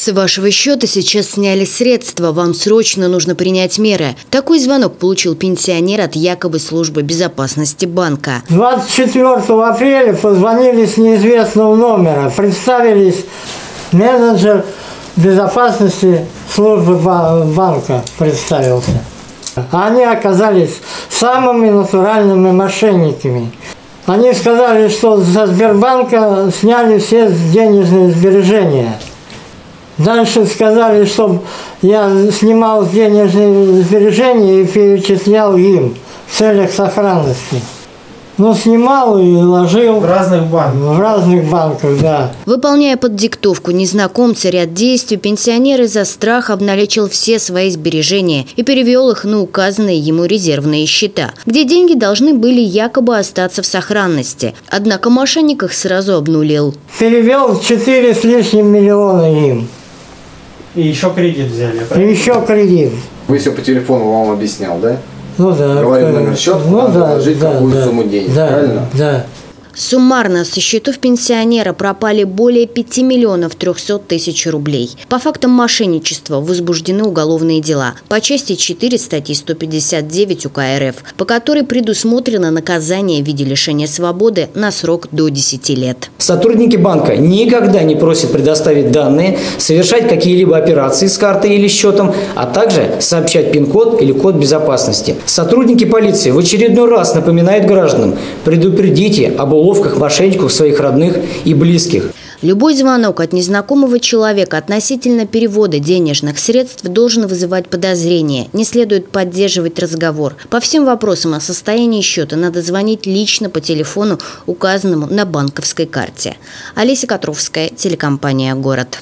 С вашего счета сейчас сняли средства, вам срочно нужно принять меры. Такой звонок получил пенсионер от якобы службы безопасности банка. 24 апреля позвонили с неизвестного номера, представились менеджер безопасности службы банка представился. Они оказались самыми натуральными мошенниками. Они сказали, что со Сбербанка сняли все денежные сбережения. Дальше сказали, чтобы я снимал денежные сбережения и перечислял им в целях сохранности. Ну, снимал и ложил. В разных банках? В разных банках, да. Выполняя под диктовку незнакомца ряд действий, пенсионер из-за страха обналичил все свои сбережения и перевел их на указанные ему резервные счета, где деньги должны были якобы остаться в сохранности. Однако мошенник их сразу обнулил. Перевел 4 с лишним миллиона им. И еще кредит взяли, правильно? И еще кредит. Вы все по телефону вам объяснял, да? Ну да. Говорил номер счета, ну, да, положить да, какую да, сумму денег, да, правильно? Да. Суммарно со счетов пенсионера пропали более 5 миллионов 300 тысяч рублей. По фактам мошенничества возбуждены уголовные дела по части 4 статьи 159 УК РФ, по которой предусмотрено наказание в виде лишения свободы на срок до 10 лет. Сотрудники банка никогда не просят предоставить данные, совершать какие-либо операции с картой или счетом, а также сообщать пин-код или код безопасности. Сотрудники полиции в очередной раз напоминают гражданам, предупредите об уловке уловках мошенников своих родных и близких. Любой звонок от незнакомого человека относительно перевода денежных средств должен вызывать подозрение. Не следует поддерживать разговор. По всем вопросам о состоянии счета надо звонить лично по телефону, указанному на банковской карте. Олеся Котровская, телекомпания «Город».